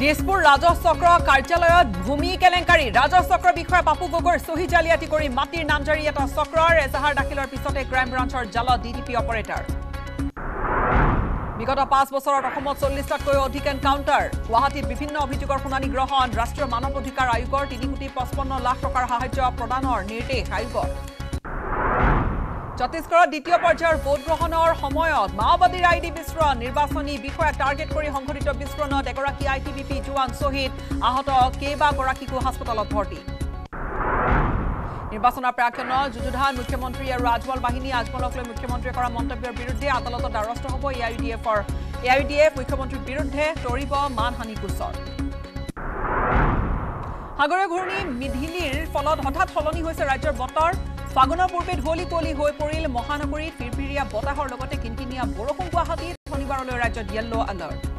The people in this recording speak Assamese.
দিছপুৰ ৰাজহ চক্ৰ কাৰ্যালয়ত ভূমি কেলেংকাৰী। ৰাজহ চক্ৰৰ বিষয়া পাপু গগৈৰ চহী জালিয়াতি কৰি মাটিৰ নামজাৰি এটা চক্ৰৰ এজাহাৰ দাখিলৰ পিছতে ক্ৰাইম ব্ৰাঞ্চৰ জালত ডি ডি পি অপাৰেটাৰ। বিগত পাঁচ বছৰত অসমত চল্লিছটাতকৈও অধিক এনকাউণ্টাৰ। গুৱাহাটীত বিভিন্ন অভিযোগৰ শুনানি গ্ৰহণ। ৰাষ্ট্ৰীয় মানৱ অধিকাৰ আয়োগৰ তিনি কোটি পঁচপন্ন লাখ টকাৰ সাহায্য প্ৰদানৰ নিৰ্দেশ আয়োগৰ ছত্তীশগড়ত দ্বিতীয় পৰ্যায়ৰ ভোটগ্ৰহণৰ সময়ত মাওবাদীৰ আই ডি বিস্ফোৰণ নিৰ্বাচনী বিষয়াক টাৰ্গেট কৰি সংঘটিত বিস্ফোৰণত এগৰাকী আই টি বি পি জোৱান শ্বহীদ আহত কেইবাগৰাকীকো হাস্পতালত ভৰ্তি। নিৰ্বাচনৰ প্ৰাক্ষণত যুযুধান মুখ্যমন্ত্ৰী আৰু ৰাজবল বাহিনী আজমলক লৈ মুখ্যমন্ত্ৰীয়ে কৰা মন্তব্যৰ বিৰুদ্ধে আদালতত দ্বাৰস্থ হ'ব এ আই ইউ ডি এফৰ A I U D F মুখ্যমন্ত্ৰীৰ বিৰুদ্ধে তৰিব মানহানি গোচৰ। সাগৰীয় ঘূৰ্ণী মিধিলিৰ ফলত হঠাৎ সলনি হৈছে ৰাজ্যৰ বতৰ। ফাগুনৰ পূৰ্বে ধুঁৱলি কুঁৱলী হৈ পৰিল মহানগৰীত ফিৰফিৰীয়া বতাহৰ লগতে কিনকিনীয়া বৰষুণ গুৱাহাটীত শনিবাৰলৈ ৰাজ্যত য়েল্ল' এলাৰ্ট